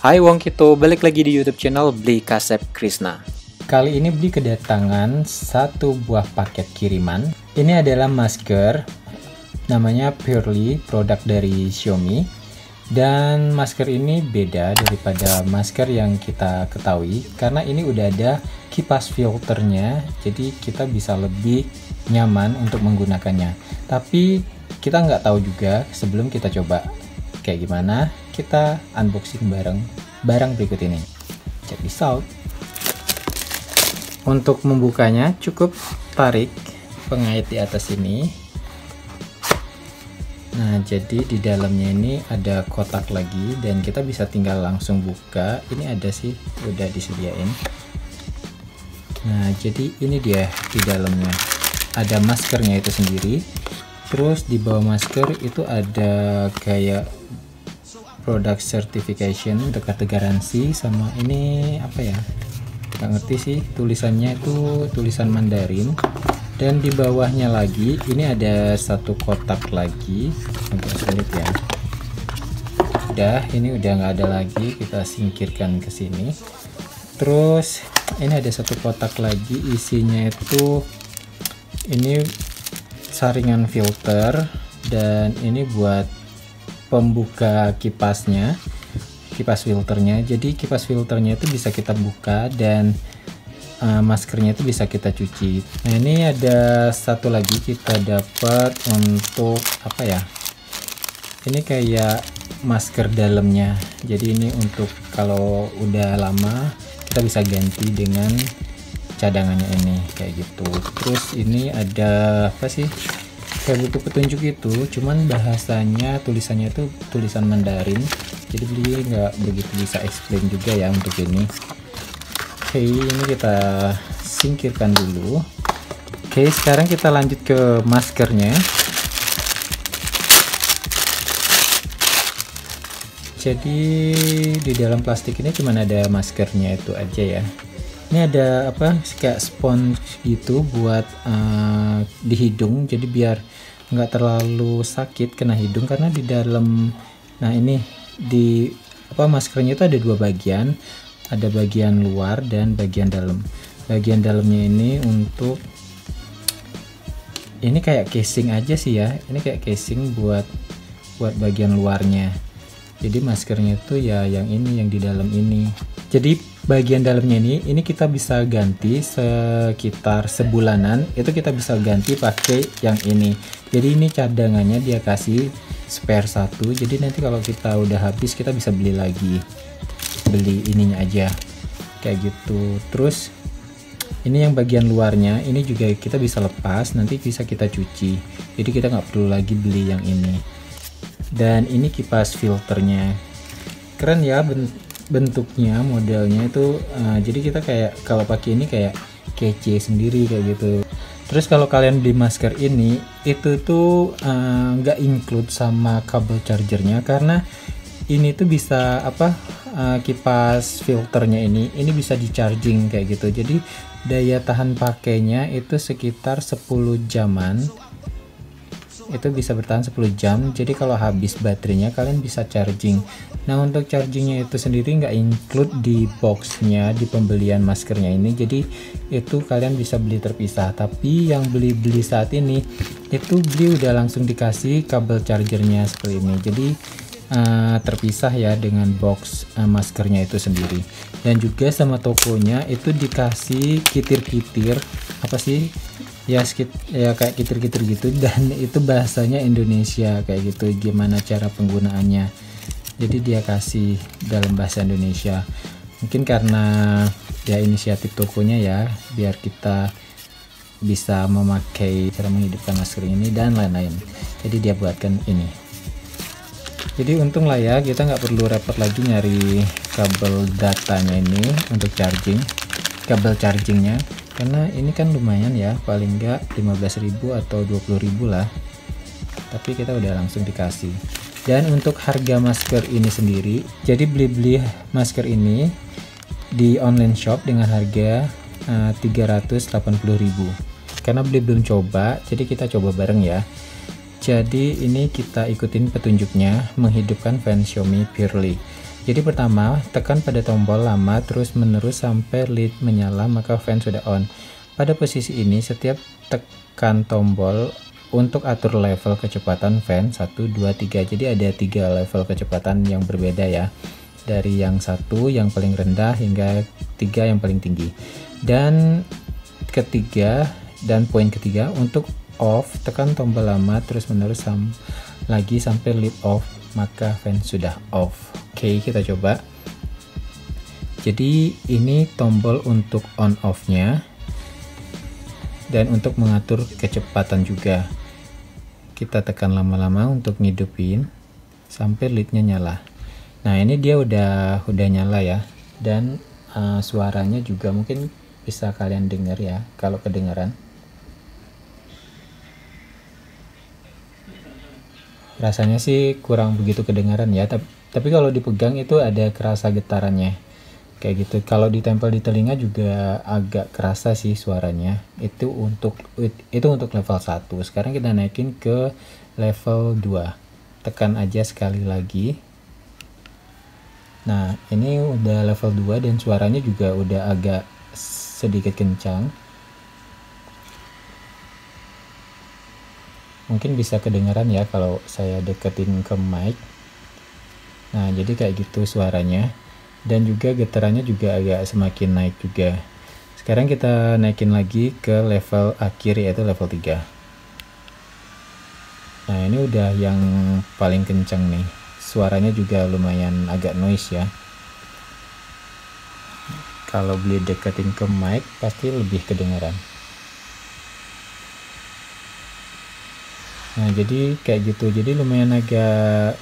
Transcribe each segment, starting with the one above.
Hai Wong Kito, balik lagi di YouTube channel Beli Kasep Krisna. Kali ini beli kedatangan satu buah paket kiriman. Ini adalah masker, namanya Purely, produk dari Xiaomi. Dan masker ini beda daripada masker yang kita ketahui, karena ini udah ada kipas filternya, jadi kita bisa lebih nyaman untuk menggunakannya. Tapi kita nggak tahu juga sebelum kita coba kayak gimana kita unboxing bareng barang berikut ini. Check this out. Untuk membukanya cukup tarik pengait di atas ini. Nah jadi di dalamnya ini ada kotak lagi dan kita bisa tinggal langsung buka. Ini ada sih udah disediain. Nah jadi ini dia di dalamnya. Ada maskernya itu sendiri. Terus di bawah masker itu ada kayak product certification untuk kartu garansi sama ini apa ya? Nggak ngerti sih tulisannya itu tulisan Mandarin. Dan di bawahnya lagi ini ada satu kotak lagi agak sulit ya. Udah ini udah nggak ada lagi kita singkirkan ke sini. Terus ini ada satu kotak lagi isinya itu ini saringan filter dan ini buat pembuka kipasnya kipas filternya. Jadi kipas filternya itu bisa kita buka dan uh, maskernya itu bisa kita cuci. Nah ini ada satu lagi kita dapat untuk apa ya ini kayak masker dalamnya. Jadi ini untuk kalau udah lama kita bisa ganti dengan cadangannya ini kayak gitu. Terus ini ada apa sih saya butuh petunjuk itu cuman bahasanya tulisannya itu tulisan Mandarin. Jadi beli nggak begitu bisa explain juga ya untuk ini. Oke ini kita singkirkan dulu. Oke sekarang kita lanjut ke maskernya. Jadi di dalam plastik ini cuma ada maskernya itu aja ya ini ada apa kayak sponge gitu buat uh, di hidung. Jadi biar nggak terlalu sakit kena hidung karena di dalam nah ini di apa maskernya itu ada dua bagian. Ada bagian luar dan bagian dalam. Bagian dalamnya ini untuk ini kayak casing aja sih ya. Ini kayak casing buat buat bagian luarnya. Jadi maskernya itu ya yang ini yang di dalam ini. Jadi bagian dalamnya ini ini kita bisa ganti sekitar sebulanan. Itu kita bisa ganti pakai yang ini. Jadi ini cadangannya dia kasih spare satu. Jadi nanti kalau kita udah habis kita bisa beli lagi. Beli ininya aja. Kayak gitu. Terus ini yang bagian luarnya ini juga kita bisa lepas. Nanti bisa kita cuci. Jadi kita nggak perlu lagi beli yang ini. Dan ini kipas filternya. Keren ya bentuknya modelnya itu uh, jadi kita kayak kalau pakai ini kayak kece sendiri kayak gitu. Terus kalau kalian beli masker ini itu tuh eh, nggak uh, include sama kabel chargernya karena ini tuh bisa apa uh, kipas filternya ini ini bisa di charging kayak gitu. Jadi daya tahan pakainya itu sekitar 10 jaman itu bisa bertahan 10 jam jadi kalau habis baterainya kalian bisa charging. Nah untuk chargingnya itu sendiri nggak include di boxnya di pembelian maskernya ini. Jadi itu kalian bisa beli terpisah. Tapi yang beli-beli saat ini itu beli udah langsung dikasih kabel chargernya seperti ini. Jadi uh, terpisah ya dengan box uh, maskernya itu sendiri. Dan juga sama tokonya itu dikasih kitir-kitir apa sih ya skit ya kayak kitir-kitir gitu. Dan itu bahasanya Indonesia kayak gitu. Gimana cara penggunaannya. Jadi dia kasih dalam bahasa Indonesia. Mungkin karena ya inisiatif tokonya ya biar kita bisa memakai cara menghidupkan masker ini dan lain-lain. Jadi dia buatkan ini. Jadi untung lah ya kita nggak perlu repot lagi nyari kabel datanya ini untuk charging. Kabel chargingnya karena ini kan lumayan ya paling enggak 15.000 atau 20.000 lah. Tapi kita udah langsung dikasih. Dan untuk harga masker ini sendiri jadi beli-beli masker ini di online shop dengan harga uh, eh, 380.000 karena beli belum coba jadi kita coba bareng ya. Jadi ini kita ikutin petunjuknya menghidupkan fan Xiaomi Purely Jadi pertama, tekan pada tombol lama terus menerus sampai lead menyala maka fan sudah on. Pada posisi ini setiap tekan tombol untuk atur level kecepatan fan 1, 2, 3. Jadi ada tiga level kecepatan yang berbeda ya. Dari yang satu yang paling rendah hingga tiga yang paling tinggi. Dan ketiga dan poin ketiga untuk off tekan tombol lama terus menerus sam lagi sampai lead off maka fan sudah off oke kita coba. Jadi ini tombol untuk on off nya dan untuk mengatur kecepatan juga. Kita tekan lama-lama untuk ngidupin sampai leadnya nyala. Nah ini dia udah udah nyala ya. Dan uh, suaranya juga mungkin bisa kalian dengar ya kalau kedengaran rasanya sih kurang begitu kedengaran ya tapi, tapi kalau dipegang itu ada kerasa getarannya. Kayak gitu. Kalau ditempel di telinga juga agak kerasa sih suaranya. Itu untuk itu untuk level 1 sekarang kita naikin ke level 2 tekan aja sekali lagi. Nah ini udah level 2 dan suaranya juga udah agak sedikit kencang. Mungkin bisa kedengaran ya kalau saya deketin ke mic nah jadi kayak gitu suaranya. Dan juga getarannya juga agak semakin naik juga. Sekarang kita naikin lagi ke level akhir yaitu level 3 nah ini udah yang paling kencang nih. Suaranya juga lumayan agak noise ya. Kalau beli deketin ke mic pasti lebih kedengaran nah jadi kayak gitu. Jadi lumayan agak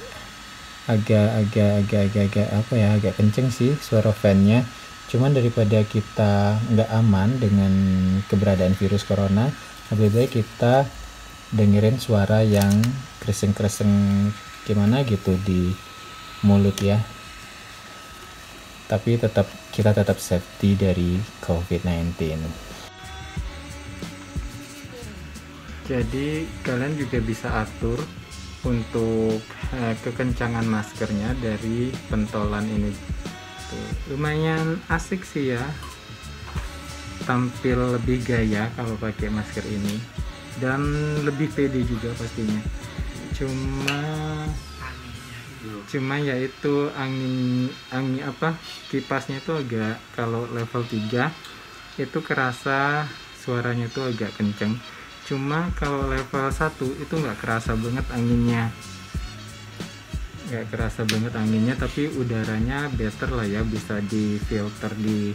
agak agak agak agak, agak apa ya agak kenceng sih suara fannya. Cuman daripada kita nggak aman dengan keberadaan virus corona lebih baik kita dengerin suara yang kreseng-kreseng gimana gitu di mulut ya. Tapi tetap kita tetap safety dari COVID-19 jadi kalian juga bisa atur untuk eh, kekencangan maskernya dari pentolan ini. Tuh, lumayan asik sih ya. Tampil lebih gaya kalau pakai masker ini. Dan lebih pede juga pastinya. Cuma cuma yaitu angin angin apa kipasnya itu agak kalau level 3 itu kerasa suaranya itu agak kenceng cuma kalau level 1 itu nggak kerasa banget anginnya. Nggak kerasa banget anginnya tapi udaranya better lah ya bisa di filter di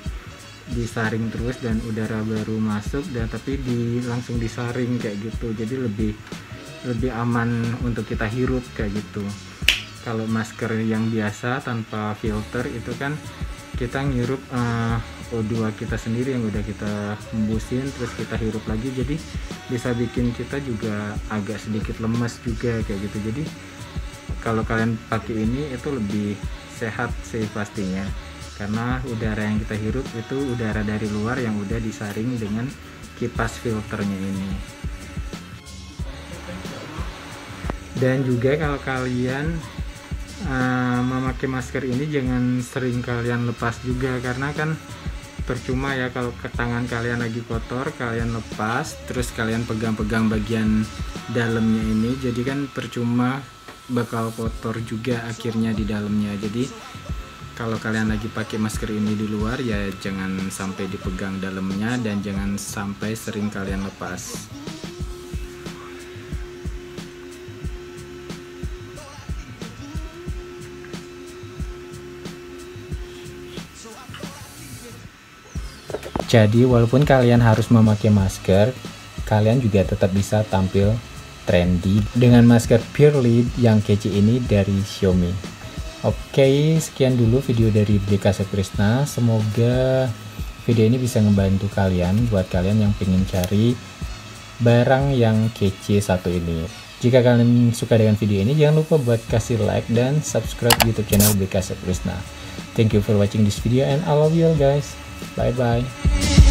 disaring terus dan udara baru masuk dan tapi di langsung disaring kayak gitu. Jadi lebih lebih aman untuk kita hirup kayak gitu. Kalau masker yang biasa tanpa filter itu kan kita ngirup uh, O2 kita sendiri yang udah kita hembusin terus kita hirup lagi. Jadi bisa bikin kita juga agak sedikit lemes juga kayak gitu. Jadi kalau kalian pakai ini itu lebih sehat sih pastinya. Karena udara yang kita hirup itu udara dari luar yang udah disaring dengan kipas filternya ini. Dan juga kalau kalian uh, memakai masker ini jangan sering kalian lepas juga karena kan percuma ya kalau ke tangan kalian lagi kotor kalian lepas terus kalian pegang-pegang bagian dalamnya ini. Jadi kan percuma bakal kotor juga akhirnya di dalamnya. Jadi kalau kalian lagi pakai masker ini di luar ya jangan sampai dipegang dalamnya dan jangan sampai sering kalian lepas Jadi walaupun kalian harus memakai masker, kalian juga tetap bisa tampil trendy dengan masker Pure Lead yang kece ini dari Xiaomi. Oke, sekian dulu video dari Blika Krishna. Semoga video ini bisa membantu kalian buat kalian yang pengen cari barang yang kece satu ini. Jika kalian suka dengan video ini, jangan lupa buat kasih like dan subscribe YouTube channel Blika Krishna. Thank you for watching this video and I love you all guys. Bye bye.